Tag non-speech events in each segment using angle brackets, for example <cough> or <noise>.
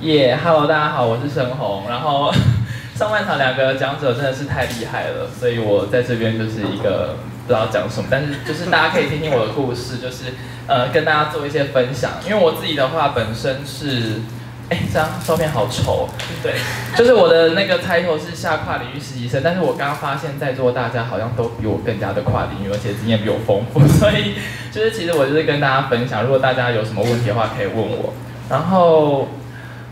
耶、h e l l o 大家好，我是申红。然后上半场两个讲者真的是太厉害了，所以我在这边就是一个不知道讲什么，但是就是大家可以听听我的故事，就是呃跟大家做一些分享。因为我自己的话本身是，哎，这张照片好丑，对，就是我的那个 title 是下跨领域实习生，但是我刚刚发现在座大家好像都比我更加的跨领域，而且经验比我丰富，<laughs> 所以就是其实我就是跟大家分享，如果大家有什么问题的话可以问我，然后。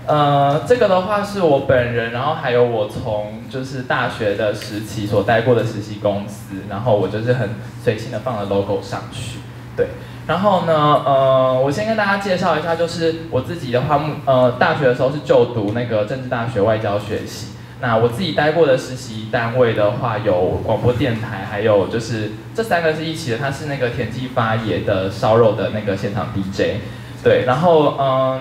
呃，这个的话是我本人，然后还有我从就是大学的时期所待过的实习公司，然后我就是很随性的放了 logo 上去，对。然后呢，呃，我先跟大家介绍一下，就是我自己的话，呃，大学的时候是就读那个政治大学外交学习。那我自己待过的实习单位的话，有广播电台，还有就是这三个是一起的，它是那个田鸡发野的烧肉的那个现场 DJ，对。然后，嗯。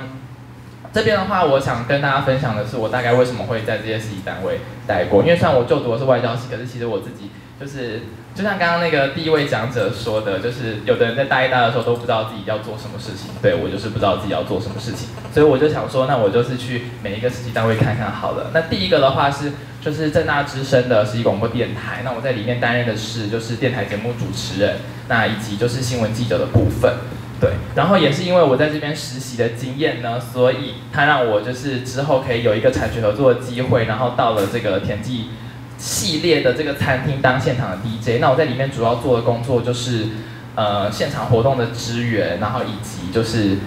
这边的话，我想跟大家分享的是，我大概为什么会在这些实习单位待过。因为虽然我就读的是外交系，可是其实我自己就是，就像刚刚那个第一位讲者说的，就是有的人在大一、大二的时候都不知道自己要做什么事情。对我就是不知道自己要做什么事情，所以我就想说，那我就是去每一个实习单位看看好了。那第一个的话是，就是正大之声的实习广播电台，那我在里面担任的是就是电台节目主持人，那以及就是新闻记者的部分。对，然后也是因为我在这边实习的经验呢，所以他让我就是之后可以有一个产学合作的机会，然后到了这个田记系列的这个餐厅当现场的 DJ。那我在里面主要做的工作就是呃现场活动的支援，然后以及就是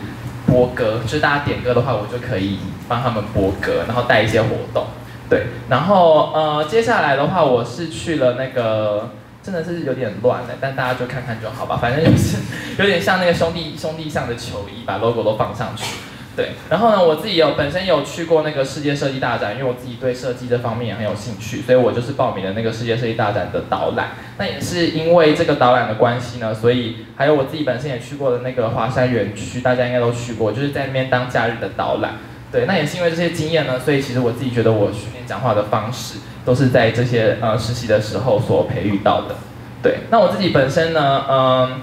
播歌，就是大家点歌的话，我就可以帮他们播歌，然后带一些活动。对，然后呃接下来的话，我是去了那个。真的是有点乱了，但大家就看看就好吧。反正就是 <laughs> 有点像那个兄弟兄弟像的球衣，把 logo 都放上去。对，然后呢，我自己有本身有去过那个世界设计大展，因为我自己对设计这方面也很有兴趣，所以我就是报名了那个世界设计大展的导览。那也是因为这个导览的关系呢，所以还有我自己本身也去过的那个华山园区，大家应该都去过，就是在那边当假日的导览。对，那也是因为这些经验呢，所以其实我自己觉得我训练讲话的方式。都是在这些呃实习的时候所培育到的，对。那我自己本身呢，嗯，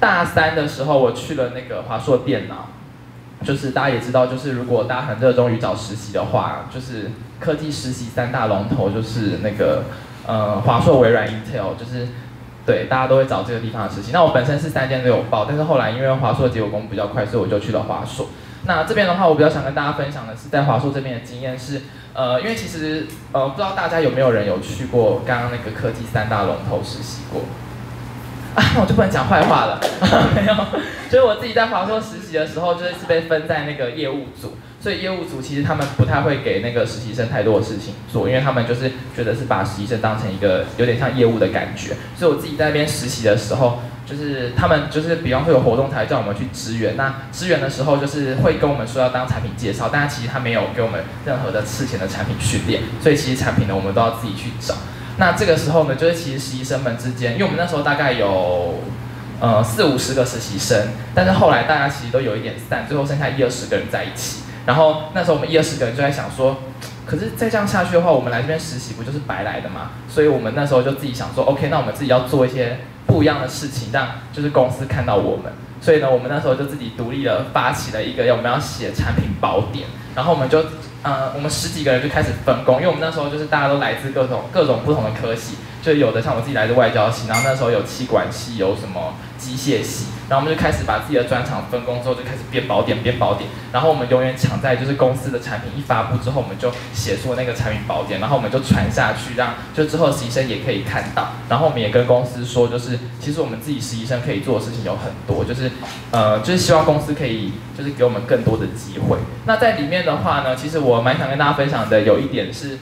大三的时候我去了那个华硕电脑，就是大家也知道，就是如果大家很热衷于找实习的话，就是科技实习三大龙头就是那个呃华硕、微软、Intel，就是对大家都会找这个地方的实习。那我本身是三间都有报，但是后来因为华硕结果公布比较快，所以我就去了华硕。那这边的话，我比较想跟大家分享的是在华硕这边的经验是。呃，因为其实呃，不知道大家有没有人有去过刚刚那个科技三大龙头实习过？<laughs> 啊，我就不能讲坏话了，<laughs> 没有。所以我自己在华硕实习的时候，就是被分在那个业务组，所以业务组其实他们不太会给那个实习生太多的事情做，因为他们就是觉得是把实习生当成一个有点像业务的感觉。所以我自己在那边实习的时候。就是他们就是比方说有活动台叫我们去支援，那支援的时候就是会跟我们说要当产品介绍，但是其实他没有给我们任何的事前的产品训练，所以其实产品呢我们都要自己去找。那这个时候呢，就是其实实习生们之间，因为我们那时候大概有呃四五十个实习生，但是后来大家其实都有一点散，最后剩下一二十个人在一起。然后那时候我们一二十个人就在想说，可是再这样下去的话，我们来这边实习不就是白来的吗？所以我们那时候就自己想说，OK，那我们自己要做一些。不一样的事情，让就是公司看到我们，所以呢，我们那时候就自己独立的发起了一个，我们要写产品宝典，然后我们就，呃，我们十几个人就开始分工，因为我们那时候就是大家都来自各种各种不同的科系，就有的像我自己来自外交系，然后那时候有气管系，有什么机械系。然后我们就开始把自己的专场分工之后，就开始编宝典，编宝典。然后我们永远抢在就是公司的产品一发布之后，我们就写出那个产品宝典，然后我们就传下去，让就之后实习生也可以看到。然后我们也跟公司说，就是其实我们自己实习生可以做的事情有很多，就是呃，就是希望公司可以就是给我们更多的机会。那在里面的话呢，其实我蛮想跟大家分享的有一点是。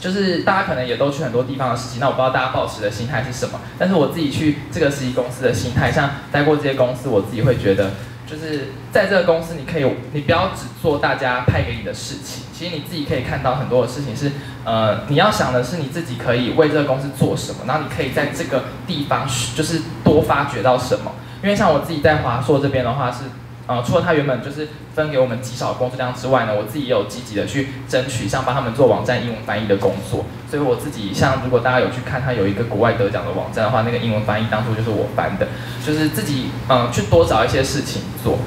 就是大家可能也都去很多地方的实习，那我不知道大家抱持的心态是什么。但是我自己去这个实习公司的心态，像待过这些公司，我自己会觉得，就是在这个公司，你可以，你不要只做大家派给你的事情，其实你自己可以看到很多的事情是，呃，你要想的是你自己可以为这个公司做什么，然后你可以在这个地方就是多发掘到什么。因为像我自己在华硕这边的话是。呃，除了他原本就是分给我们极少工作量之外呢，我自己也有积极的去争取，像帮他们做网站英文翻译的工作。所以我自己像，如果大家有去看他有一个国外得奖的网站的话，那个英文翻译当初就是我翻的，就是自己嗯去多找一些事情做。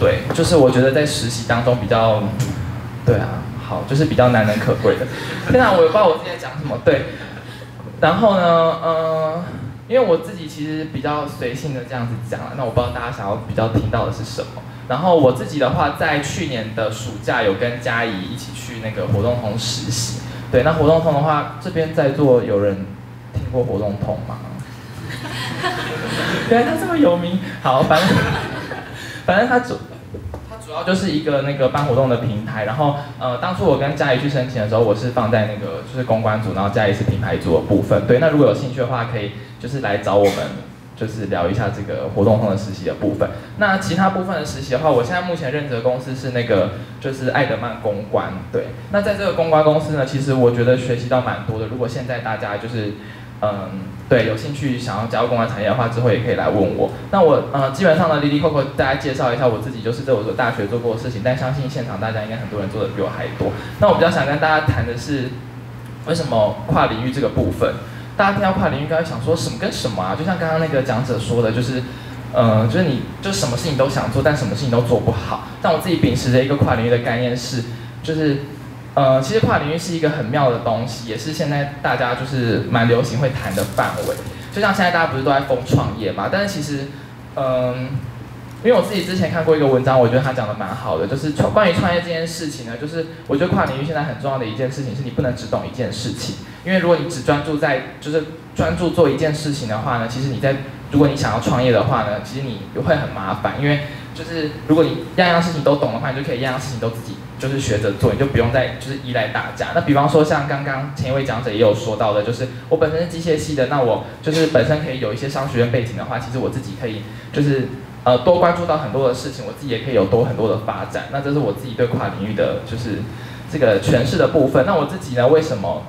对，就是我觉得在实习当中比较对啊，好，就是比较难能可贵的。天啊，我也不知道我今天讲什么。对，然后呢，嗯，因为我自己其实比较随性的这样子讲了，那我不知道大家想要比较听到的是什么。然后我自己的话，在去年的暑假有跟嘉怡一起去那个活动通实习。对，那活动通的话，这边在座有人听过活动通吗？原来他这么有名。好，反正反正他主他主要就是一个那个办活动的平台。然后呃，当初我跟嘉怡去申请的时候，我是放在那个就是公关组，然后嘉怡是品牌组的部分。对，那如果有兴趣的话，可以就是来找我们。就是聊一下这个活动中的实习的部分。那其他部分的实习的话，我现在目前任职的公司是那个就是爱德曼公关。对，那在这个公关公司呢，其实我觉得学习到蛮多的。如果现在大家就是嗯对有兴趣想要加入公关产业的话，之后也可以来问我。那我呃基本上呢，离离扣扣大家介绍一下我自己，就是在我的大学做过的事情。但相信现场大家应该很多人做的比我还多。那我比较想跟大家谈的是为什么跨领域这个部分。大家听到跨领域，该想说什么跟什么啊？就像刚刚那个讲者说的，就是，呃，就是你就什么事情都想做，但什么事情都做不好。但我自己秉持的一个跨领域的概念是，就是，呃，其实跨领域是一个很妙的东西，也是现在大家就是蛮流行会谈的范围。就像现在大家不是都在疯创业嘛？但是其实，嗯。因为我自己之前看过一个文章，我觉得他讲的蛮好的，就是创关于创业这件事情呢，就是我觉得跨领域现在很重要的一件事情是你不能只懂一件事情，因为如果你只专注在就是专注做一件事情的话呢，其实你在如果你想要创业的话呢，其实你会很麻烦，因为就是如果你样样事情都懂的话，你就可以样样事情都自己就是学着做，你就不用再就是依赖大家。那比方说像刚刚前一位讲者也有说到的，就是我本身是机械系的，那我就是本身可以有一些商学院背景的话，其实我自己可以就是。呃，多关注到很多的事情，我自己也可以有多很多的发展。那这是我自己对跨领域的就是这个诠释的部分。那我自己呢，为什么？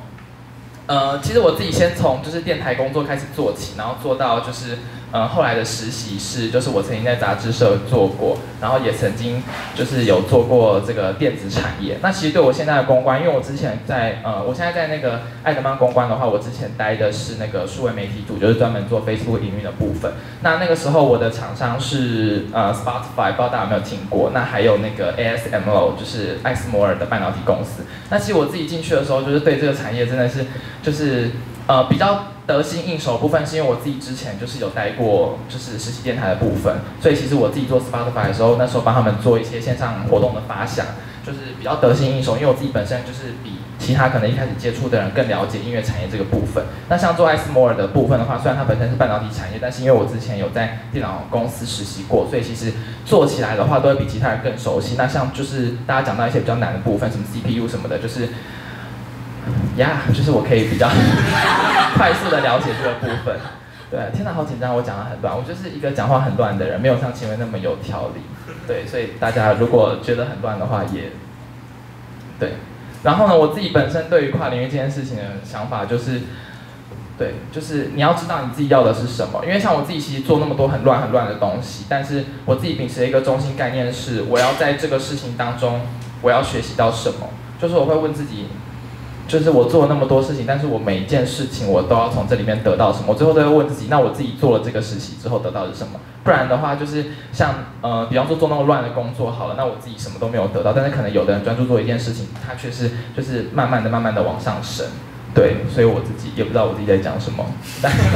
呃，其实我自己先从就是电台工作开始做起，然后做到就是。呃，后来的实习是，就是我曾经在杂志社做过，然后也曾经就是有做过这个电子产业。那其实对我现在的公关，因为我之前在呃，我现在在那个爱德曼公关的话，我之前待的是那个数位媒体组，就是专门做 Facebook 营运的部分。那那个时候我的厂商是呃 Spotify，不知道大家有没有听过？那还有那个 ASML，就是艾斯摩尔的半导体公司。那其实我自己进去的时候，就是对这个产业真的是就是呃比较。得心应手部分是因为我自己之前就是有待过就是实习电台的部分，所以其实我自己做 Spotify 的时候，那时候帮他们做一些线上活动的发想，就是比较得心应手。因为我自己本身就是比其他可能一开始接触的人更了解音乐产业这个部分。那像做艾斯摩尔的部分的话，虽然它本身是半导体产业，但是因为我之前有在电脑公司实习过，所以其实做起来的话都会比其他人更熟悉。那像就是大家讲到一些比较难的部分，什么 CPU 什么的，就是。呀，就是我可以比较 <laughs> 快速的了解这个部分。对，天哪，好紧张，我讲的很乱，我就是一个讲话很乱的人，没有像前面那么有条理。对，所以大家如果觉得很乱的话，也对。然后呢，我自己本身对于跨领域这件事情的想法就是，对，就是你要知道你自己要的是什么。因为像我自己其实做那么多很乱很乱的东西，但是我自己秉持的一个中心概念是，我要在这个事情当中，我要学习到什么，就是我会问自己。就是我做了那么多事情，但是我每一件事情我都要从这里面得到什么？我最后都要问自己，那我自己做了这个实习之后得到的是什么？不然的话，就是像呃，比方说做那么乱的工作好了，那我自己什么都没有得到。但是可能有的人专注做一件事情，他却是就是慢慢的、慢慢的往上升。对，所以我自己也不知道我自己在讲什么。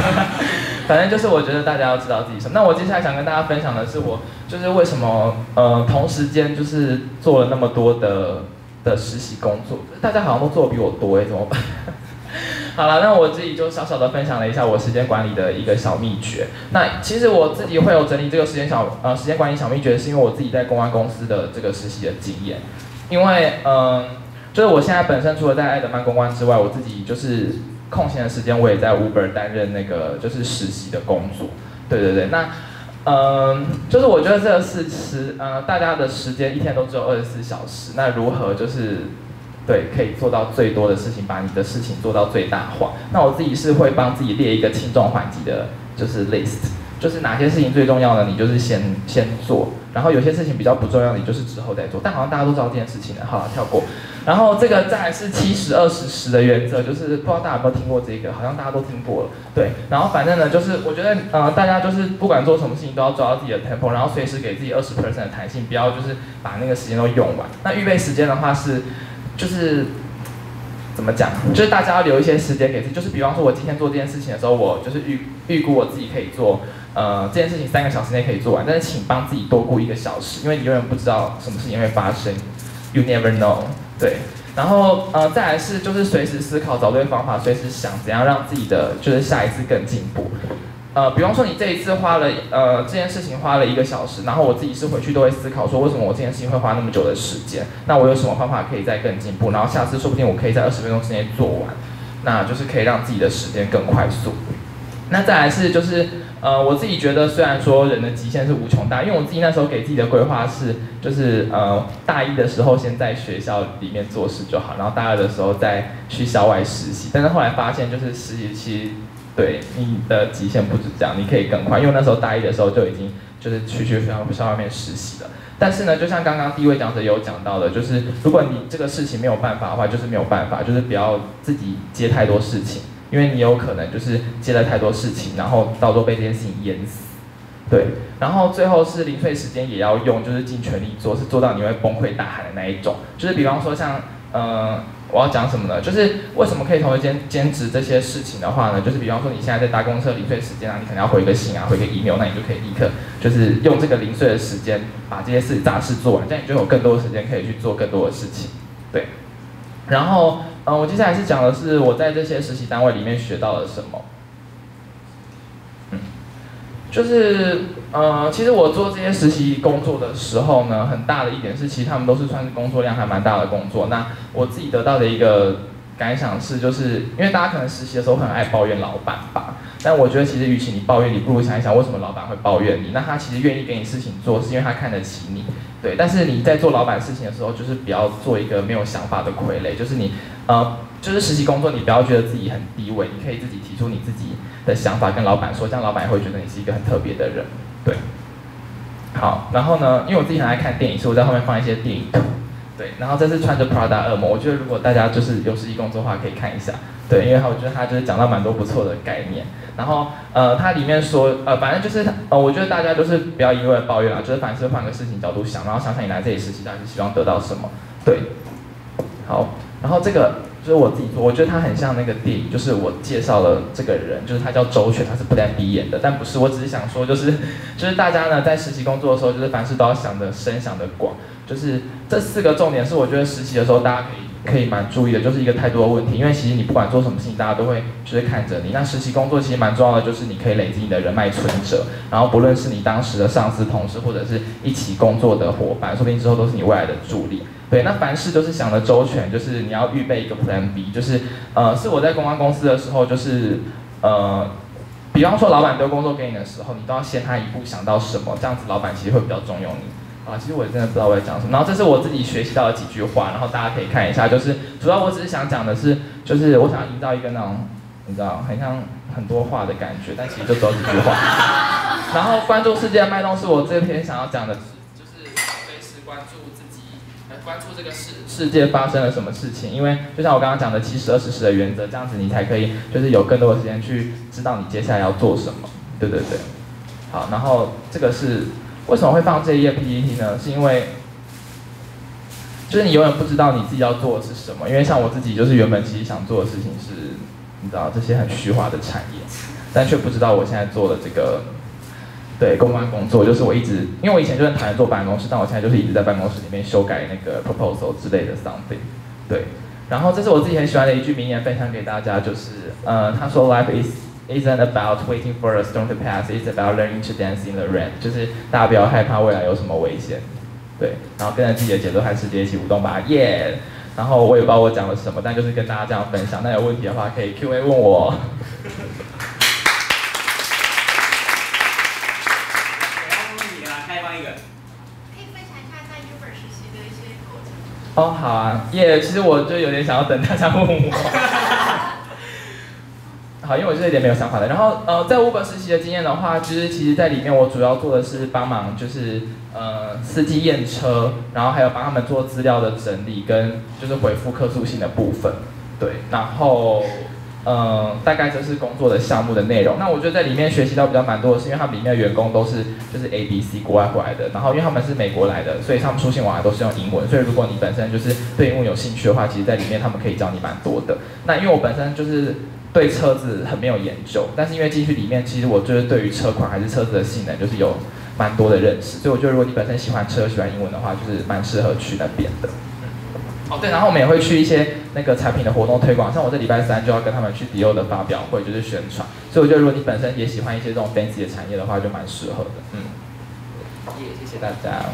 <laughs> 反正就是我觉得大家要知道自己什么。那我接下来想跟大家分享的是，我就是为什么呃同时间就是做了那么多的。的实习工作，大家好像都做的比我多哎，怎么办？<laughs> 好了，那我自己就小小的分享了一下我时间管理的一个小秘诀。那其实我自己会有整理这个时间小呃时间管理小秘诀，是因为我自己在公关公司的这个实习的经验。因为嗯，就是我现在本身除了在爱德曼公关之外，我自己就是空闲的时间我也在 Uber 担任那个就是实习的工作。对对对，那。嗯，就是我觉得这个是时，呃，大家的时间一天都只有二十四小时，那如何就是，对，可以做到最多的事情，把你的事情做到最大化。那我自己是会帮自己列一个轻重缓急的，就是 list，就是哪些事情最重要的，你就是先先做。然后有些事情比较不重要，你就是之后再做。但好像大家都知道这件事情了，好了，跳过。然后这个再来是七十二十十的原则，就是不知道大家有没有听过这个，好像大家都听过了。对，然后反正呢，就是我觉得呃，大家就是不管做什么事情都要抓到自己的 tempo，然后随时给自己二十 percent 的弹性，不要就是把那个时间都用完。那预备时间的话是，就是怎么讲？就是大家要留一些时间给自己，就是比方说我今天做这件事情的时候，我就是预预估我自己可以做呃这件事情三个小时内可以做完，但是请帮自己多估一个小时，因为你永远不知道什么事情会发生，you never know。对，然后呃，再来是就是随时思考，找对方法，随时想怎样让自己的就是下一次更进步。呃，比方说你这一次花了呃这件事情花了一个小时，然后我自己是回去都会思考说为什么我这件事情会花那么久的时间，那我有什么方法可以再更进步，然后下次说不定我可以在二十分钟之内做完，那就是可以让自己的时间更快速。那再来是就是。呃，我自己觉得，虽然说人的极限是无穷大，因为我自己那时候给自己的规划是，就是呃，大一的时候先在学校里面做事就好，然后大二的时候再去校外实习。但是后来发现，就是实习期对你的极限不止这样，你可以更快，因为那时候大一的时候就已经就是去去校校外面实习了。但是呢，就像刚刚第一位讲者有讲到的，就是如果你这个事情没有办法的话，就是没有办法，就是不要自己接太多事情。因为你有可能就是接了太多事情，然后到时候被这件事情淹死，对。然后最后是零碎时间也要用，就是尽全力做，是做到你会崩溃大喊的那一种。就是比方说像，呃，我要讲什么呢？就是为什么可以同时兼兼职这些事情的话呢？就是比方说你现在在搭公车零碎时间啊，你可能要回个信啊，回个 email，那你就可以立刻就是用这个零碎的时间把这些事杂事做完，这样你就有更多的时间可以去做更多的事情，对。然后。嗯，我接下来是讲的是我在这些实习单位里面学到了什么。嗯，就是呃，其实我做这些实习工作的时候呢，很大的一点是，其实他们都是算是工作量还蛮大的工作。那我自己得到的一个感想是，就是因为大家可能实习的时候很爱抱怨老板吧。但我觉得其实，与其你抱怨，你不如想一想，为什么老板会抱怨你？那他其实愿意给你事情做，是因为他看得起你，对。但是你在做老板事情的时候，就是不要做一个没有想法的傀儡。就是你，呃，就是实习工作，你不要觉得自己很低微，你可以自己提出你自己的想法跟老板说，这样老板也会觉得你是一个很特别的人，对。好，然后呢，因为我自己很爱看电影，所以我在后面放一些电影图，对。然后这是穿着 Prada 恶魔，我觉得如果大家就是有实习工作的话，可以看一下。对，因为我觉得他就是讲到蛮多不错的概念，然后呃，它里面说呃，反正就是呃，我觉得大家就是不要一味抱怨啦，就是凡事换个事情角度想，然后想想你来这里实习到底是希望得到什么。对，好，然后这个就是我自己，我觉得他很像那个电影，就是我介绍了这个人，就是他叫周全，他是不带鼻演的，但不是，我只是想说，就是就是大家呢在实习工作的时候，就是凡事都要想的深，想的广，就是这四个重点是我觉得实习的时候大家可以。可以蛮注意的，就是一个态度的问题。因为其实你不管做什么事情，大家都会就是看着你。那实习工作其实蛮重要的，就是你可以累积你的人脉存折。然后不论是你当时的上司、同事，或者是一起工作的伙伴，说不定之后都是你未来的助理。对，那凡事都是想的周全，就是你要预备一个 Plan B。就是呃，是我在公关公司的时候，就是呃，比方说老板丢工作给你的时候，你都要先他一步想到什么，这样子老板其实会比较重用你。啊，其实我也真的不知道我在讲什么。然后这是我自己学习到的几句话，然后大家可以看一下。就是主要我只是想讲的是，就是我想营造一个那种，你知道，很像很多话的感觉，但其实就只有几句话。<laughs> 然后关注世界的脉动是我这篇想要讲的，就是随时关注自己，来关注这个世世界发生了什么事情。因为就像我刚刚讲的七十二十十的原则，这样子你才可以，就是有更多的时间去知道你接下来要做什么。对对对，好，然后这个是。为什么会放这一页 PPT 呢？是因为，就是你永远不知道你自己要做的是什么。因为像我自己，就是原本其实想做的事情是，你知道这些很虚华的产业，但却不知道我现在做的这个，对公关工作，就是我一直，因为我以前就很讨厌坐办公室，但我现在就是一直在办公室里面修改那个 proposal 之类的 something。对，然后这是我自己很喜欢的一句名言，分享给大家，就是，呃，他说 Life is isn't about waiting for a storm to pass. It's about learning to dance in the rain. 就是大家不要害怕未来有什么危险，对，然后跟着自己的节奏和世界一起舞动吧，耶！然后我也不知道我讲了什么，但就是跟大家这样分享。那有问题的话可以 Q A 问我。开放一个。可以分享一下在日本实习的一些过程。哦，好啊，耶！其实我就有点想要等大家问我。<laughs> 好，因为我是一点没有想法的。然后呃，在 Uber 实习的经验的话，就是其实在里面我主要做的是帮忙，就是呃司机验车，然后还有帮他们做资料的整理跟就是回复客诉性的部分。对，然后。嗯，大概就是工作的项目的内容。那我觉得在里面学习到比较蛮多的是，因为他们里面的员工都是就是 A B C 国外过来的，然后因为他们是美国来的，所以他们出信往来都是用英文。所以如果你本身就是对英文有兴趣的话，其实在里面他们可以教你蛮多的。那因为我本身就是对车子很没有研究，但是因为进去里面，其实我就是对于车款还是车子的性能就是有蛮多的认识。所以我觉得如果你本身喜欢车、喜欢英文的话，就是蛮适合去那边的。哦，对，然后我们也会去一些那个产品的活动推广，像我这礼拜三就要跟他们去迪欧的发表会，就是宣传。所以我觉得，如果你本身也喜欢一些这种 fancy 的产业的话，就蛮适合的。嗯，谢谢大家。